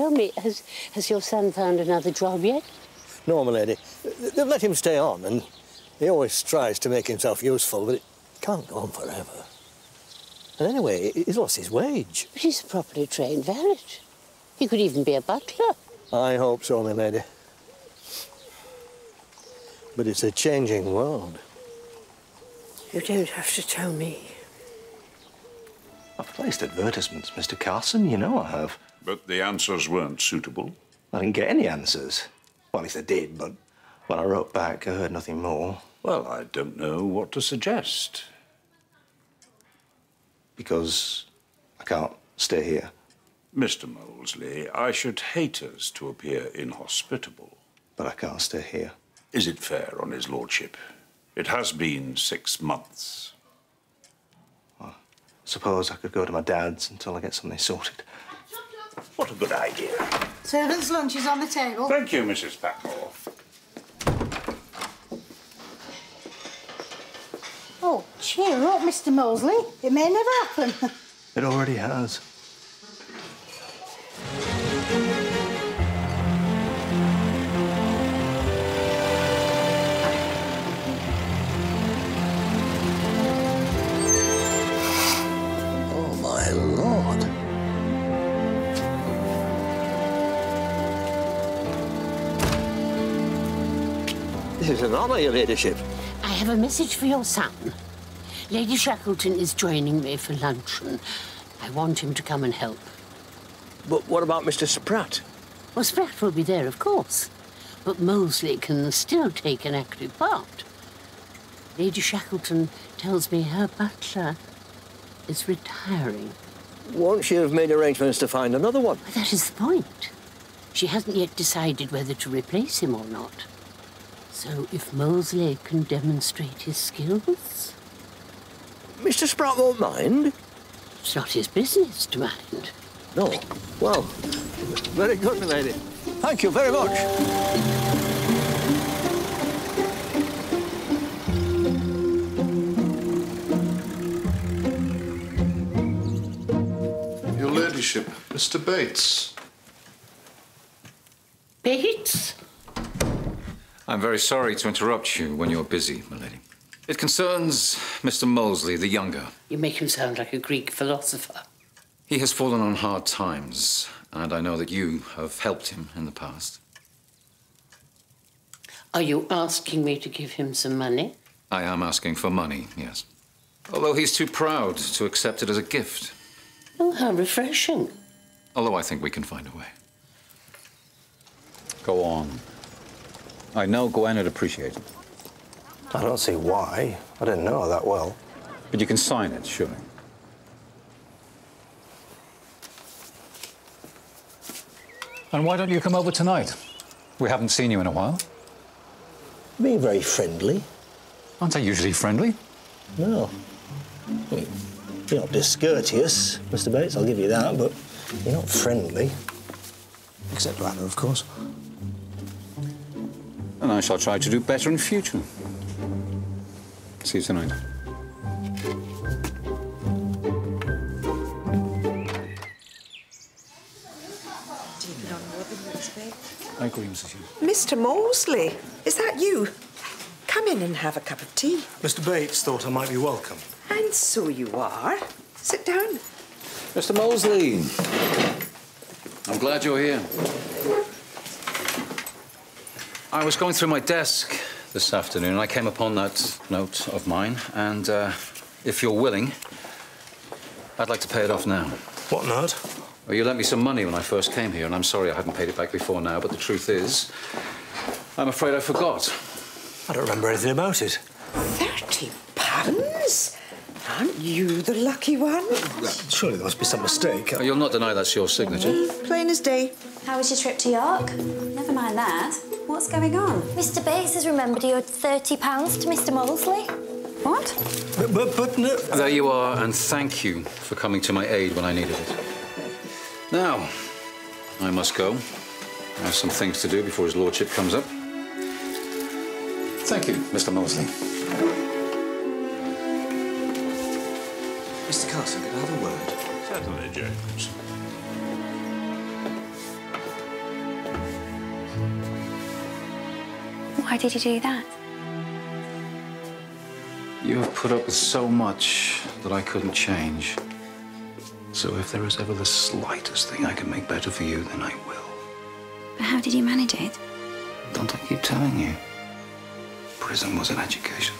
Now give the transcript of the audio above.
tell me, has, has your son found another job yet? No, my lady. They've let him stay on, and he always tries to make himself useful, but it can't go on forever. And anyway, he's lost his wage. But he's a properly trained valet. He could even be a butler. I hope so, my lady. But it's a changing world. You don't have to tell me. I've placed advertisements, Mr. Carson. You know I have. But the answers weren't suitable. I didn't get any answers. Well, at least I did, but when I wrote back, I heard nothing more. Well, I don't know what to suggest. Because I can't stay here. Mr. Molesley, I should hate us to appear inhospitable. But I can't stay here. Is it fair on his lordship? It has been six months. Well, suppose I could go to my dad's until I get something sorted. What a good idea. Servant's lunch is on the table. Thank you, Mrs. Patmore. Oh, cheer up, Mr. Molesley. It may never happen. It already has. Is an honour, your ladyship. I have a message for your son. Lady Shackleton is joining me for luncheon. I want him to come and help. But what about Mr. Spratt? Well, Spratt will be there, of course. But Molesley can still take an active part. Lady Shackleton tells me her butler is retiring. Won't she have made arrangements to find another one? But that is the point. She hasn't yet decided whether to replace him or not. So if Molesley can demonstrate his skills, Mr. Spratt won't mind. it's not his business to mind. No. Well, very good, my lady. Thank you very much. Your ladyship, Mr. Bates. Bates? I'm very sorry to interrupt you when you're busy, my lady. It concerns Mr. Molesley, the younger. You make him sound like a Greek philosopher. He has fallen on hard times, and I know that you have helped him in the past. Are you asking me to give him some money? I am asking for money, yes. Although he's too proud to accept it as a gift. Oh, how refreshing. Although I think we can find a way. Go on. I know Gwen would appreciate it. I don't see why. I didn't know her that well. But you can sign it, surely. And why don't you come over tonight? We haven't seen you in a while. Being very friendly. Aren't I usually friendly? No. I mean, You're not discourteous, Mr. Bates, I'll give you that, but you're not friendly. Except to Anna, of course. And I shall try to do better in future. See you tonight. I agree, Mrs. Hughes. Mr. Molesley, is that you? Come in and have a cup of tea. Mr. Bates thought I might be welcome. And so you are. Sit down. Mr. Molesley, I'm glad you're here. I was going through my desk this afternoon and I came upon that note of mine, and uh, if you're willing, I'd like to pay it off now. What note? Well, you lent me some money when I first came here, and I'm sorry I hadn't paid it back before now, but the truth is, I'm afraid I forgot. I don't remember anything about it. Thirty pounds? Aren't you the lucky one? Surely there must be some mistake. You'll not deny that's your signature. Plain as day. How was your trip to York? Never mind that. What's going on? Mr. Bates has remembered he owed £30 to Mr. Molesley. What? But, but, but no. There you are, and thank you for coming to my aid when I needed it. Now, I must go. I have some things to do before his lordship comes up. Thank you, Mr. Molesley. Mr. Carson, can I have a word? Certainly, James. Why did you do that? You have put up with so much that I couldn't change. So if there is ever the slightest thing I can make better for you, then I will. But how did you manage it? Don't I keep telling you? Prison was an education.